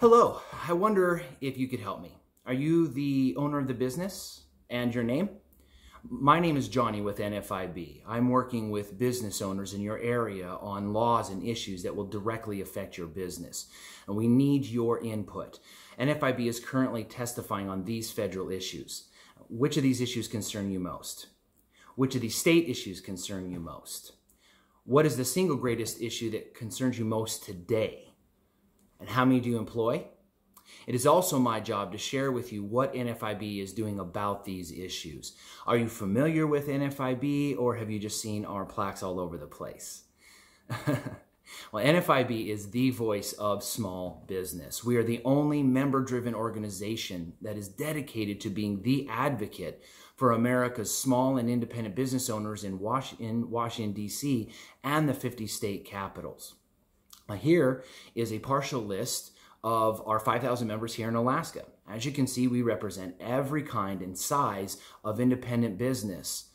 Hello, I wonder if you could help me. Are you the owner of the business and your name? My name is Johnny with NFIB. I'm working with business owners in your area on laws and issues that will directly affect your business. And we need your input. NFIB is currently testifying on these federal issues. Which of these issues concern you most? Which of these state issues concern you most? What is the single greatest issue that concerns you most today? And how many do you employ? It is also my job to share with you what NFIB is doing about these issues. Are you familiar with NFIB or have you just seen our plaques all over the place? well, NFIB is the voice of small business. We are the only member driven organization that is dedicated to being the advocate for America's small and independent business owners in Washington, Washington D.C., and the 50 state capitals. Here is a partial list of our 5,000 members here in Alaska. As you can see, we represent every kind and size of independent business.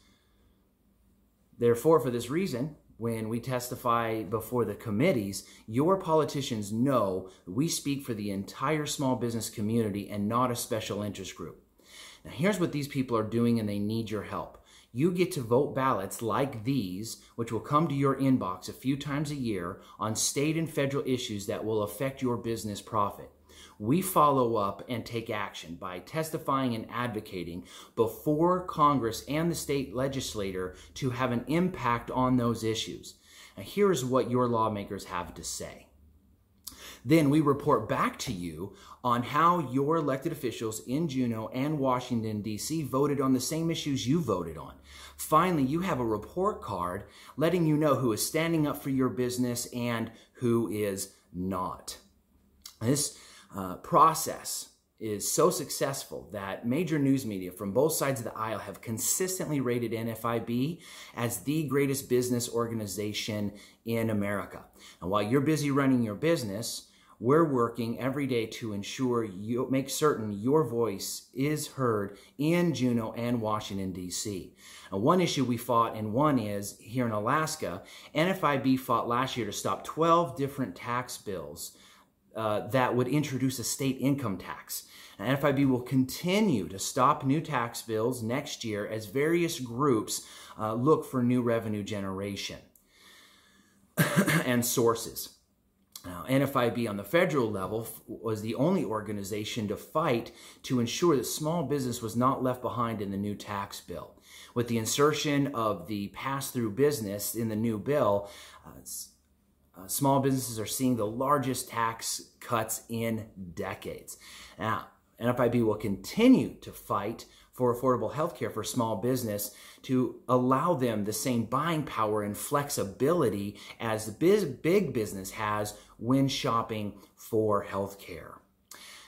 Therefore, for this reason, when we testify before the committees, your politicians know we speak for the entire small business community and not a special interest group. Now, here's what these people are doing, and they need your help you get to vote ballots like these, which will come to your inbox a few times a year on state and federal issues that will affect your business profit. We follow up and take action by testifying and advocating before Congress and the state legislator to have an impact on those issues. Here's what your lawmakers have to say. Then we report back to you on how your elected officials in Juneau and Washington, D.C. voted on the same issues you voted on. Finally, you have a report card letting you know who is standing up for your business and who is not. This uh, process is so successful that major news media from both sides of the aisle have consistently rated NFIB as the greatest business organization in America. And while you're busy running your business, we're working every day to ensure you make certain your voice is heard in Juneau and Washington, D.C. One issue we fought, and one is here in Alaska, NFIB fought last year to stop 12 different tax bills uh, that would introduce a state income tax. And NFIB will continue to stop new tax bills next year as various groups uh, look for new revenue generation and sources. Now, NFIB on the federal level was the only organization to fight to ensure that small business was not left behind in the new tax bill. With the insertion of the pass through business in the new bill, uh, uh, small businesses are seeing the largest tax cuts in decades. Now, NFIB will continue to fight for affordable health care for small business to allow them the same buying power and flexibility as the big business has when shopping for health care.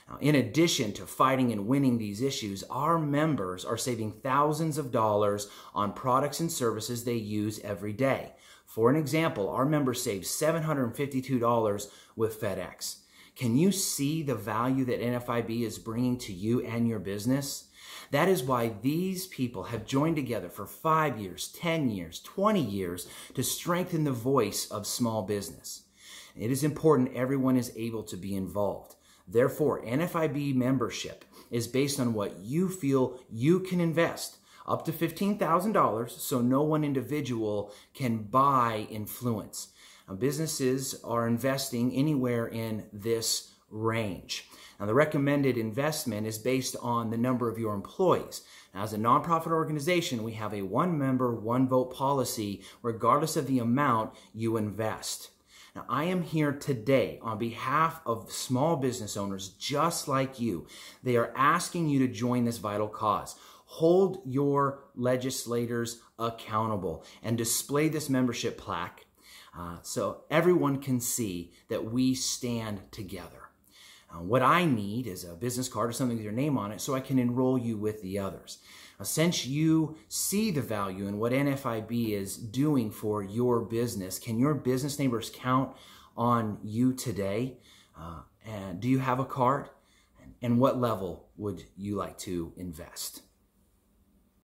Now, in addition to fighting and winning these issues, our members are saving thousands of dollars on products and services they use every day. For an example, our members save $752 with FedEx. Can you see the value that NFIB is bringing to you and your business? That is why these people have joined together for five years, 10 years, 20 years to strengthen the voice of small business. It is important everyone is able to be involved. Therefore, NFIB membership is based on what you feel you can invest up to $15,000 so no one individual can buy influence. Businesses are investing anywhere in this range. Now, the recommended investment is based on the number of your employees. Now, as a nonprofit organization, we have a one member, one vote policy regardless of the amount you invest. Now, I am here today on behalf of small business owners just like you. They are asking you to join this vital cause. Hold your legislators accountable and display this membership plaque uh, so everyone can see that we stand together. Uh, what I need is a business card or something with your name on it so I can enroll you with the others. Now, since you see the value in what NFIB is doing for your business, can your business neighbors count on you today? Uh, and do you have a card? And what level would you like to invest?